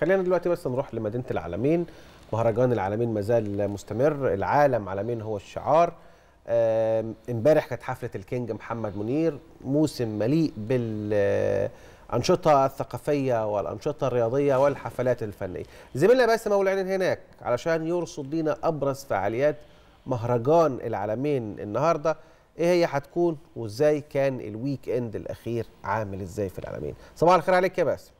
خلينا دلوقتي بس نروح لمدينة العلمين مهرجان العلمين ما زال مستمر. العالم علمين هو الشعار. امبارح كانت حفلة الكينج محمد منير موسم مليء بالأنشطة الثقافية والأنشطة الرياضية والحفلات الفنية. زميلنا باسم ابو العينين هناك علشان يرصد لنا أبرز فعاليات مهرجان العلمين النهارده. إيه هي هتكون وإزاي كان ال week end الأخير عامل إزاي في العلمين صباح الخير عليك يا باسم.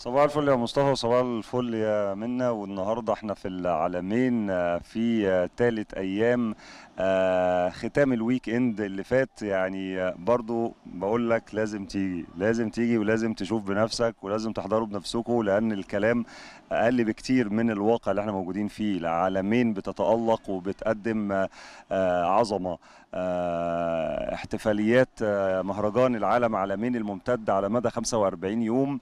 صباح الفل يا مصطفى وصباح الفل يا منا والنهاردة إحنا في العالمين آه، في آه، تالت أيام آه، ختام الويك إند اللي فات. يعني آه، برضو بقول لك لازم تيجي لازم تيجي ولازم تشوف بنفسك ولازم تحضروا بنفسكم لأن الكلام أقل بكتير من الواقع اللي إحنا موجودين فيه. العالمين بتتألق وبتقدم آه، آه، آه، احتفاليات آه، مهرجان العالم عالمين الممتد على مدى 45 يوم.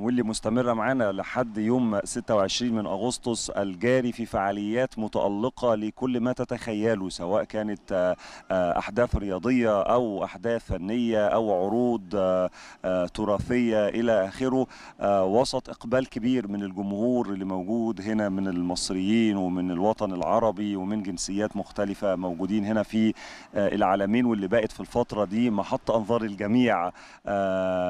واللي مستمرة معانا لحد يوم 26 من أغسطس الجاري في فعاليات متألقة لكل ما تتخيله سواء كانت آه، آه، أحداث رياضية أو أحداث فنية أو عروض آه، تراثية إلى آخره. وسط إقبال كبير من الجمهور اللي موجود هنا من المصريين ومن الوطن العربي ومن جنسيات مختلفة موجودين هنا في العالمين واللي بقت في الفترة دي محط أنظار الجميع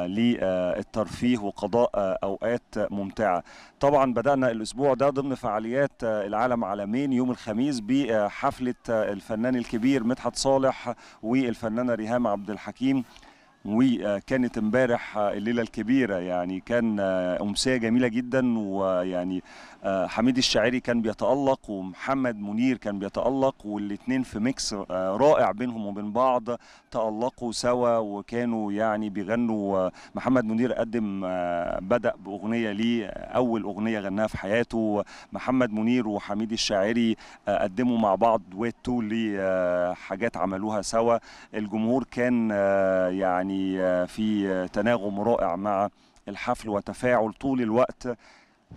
للترفيه وقضاء أوقات ممتعة. طبعا بدأنا الأسبوع ده ضمن فعاليات آه، العالم عالمين يوم الخميس بحفلة آه، الفنان الكبير مدحت صالح والفنانة ريهام عبد الحكيم. وكانت امبارح الليلة الكبيرة. يعني كان أمسية جميلة جدا ويعني حميد الشاعري كان بيتألق ومحمد منير كان بيتألق والاثنين في ميكس رائع بينهم وبين بعض. تألقوا سوا وكانوا يعني بيغنوا محمد منير قدم بدأ بأغنية ليه أول أغنية غناها في حياته. محمد منير وحميد الشاعري قدموا مع بعض دويتو لحاجات عملوها سوا. الجمهور كان يعني يعني في تناغم رائع مع الحفل وتفاعل طول الوقت.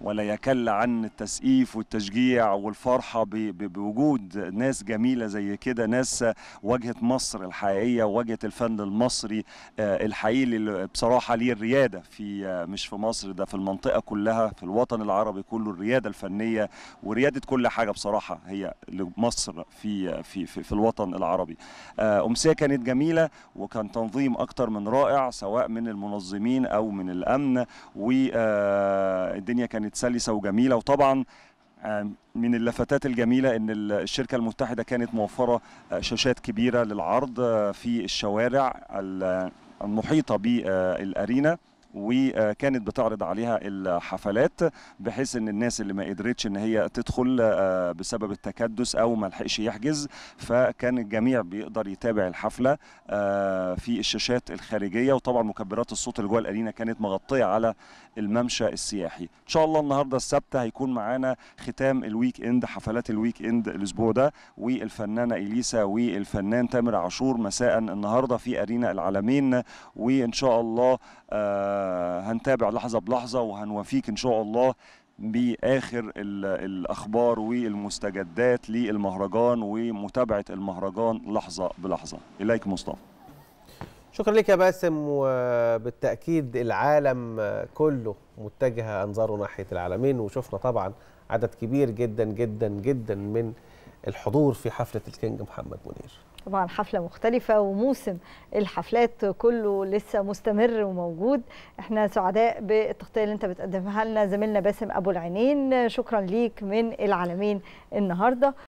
ولا يكل عن التسقيف والتشجيع والفرحة بوجود ناس جميلة زي كده ناس واجهت مصر الحقيقية واجهت الفن المصري آه، الحقيقي اللي بصراحة ليه الريادة في آه، مش في مصر ده في المنطقة كلها في الوطن العربي كله الريادة الفنية وريادة كل حاجة بصراحة هي لمصر في في في, في الوطن العربي. آه، أمسية كانت جميلة وكان تنظيم أكتر من رائع سواء من المنظمين أو من الأمن والدنيا كانت سلسة وجميلة. وطبعا آه، من اللفتات الجميلة أن الشركة المتحدة كانت موفرة آه، شاشات كبيرة للعرض آه، في الشوارع ال- المحيطة بالأرينا. وكانت بتعرض عليها الحفلات بحيث إن الناس اللي ما قدرتش إن هي تدخل آه، بسبب التكدس أو ما لحقش يحجز فكان الجميع بيقدر يتابع الحفلة آه، في الشاشات الخارجية. وطبعا مكبرات الصوت اللي جوه الأرينا كانت مغطية على الممشى السياحي. إن شاء الله النهارده السبت هيكون معانا ختام ال weekend حفلات ال weekend الأسبوع ده. والفنانة إليسا والفنان تامر عاشور مساء النهارده في arena العلمين. وإن شاء الله هنتابع لحظة بلحظة وهنوافيك إن شاء الله بآخر ال- الأخبار والمستجدات للمهرجان ومتابعة المهرجان لحظة بلحظة. إليك مصطفى. شكرا لك يا باسم وبالتأكيد العالم كله متجه انظاره ناحية العالمين وشفنا طبعا عدد كبير جدا جدا جدا من الحضور في حفلة الكينج محمد منير. طبعا حفلة مختلفة وموسم الحفلات كله لسه مستمر وموجود. إحنا سعداء بالتغطية اللي أنت بتقدمها لنا زميلنا باسم أبو العينين. شكرا ليك من العالمين النهاردة.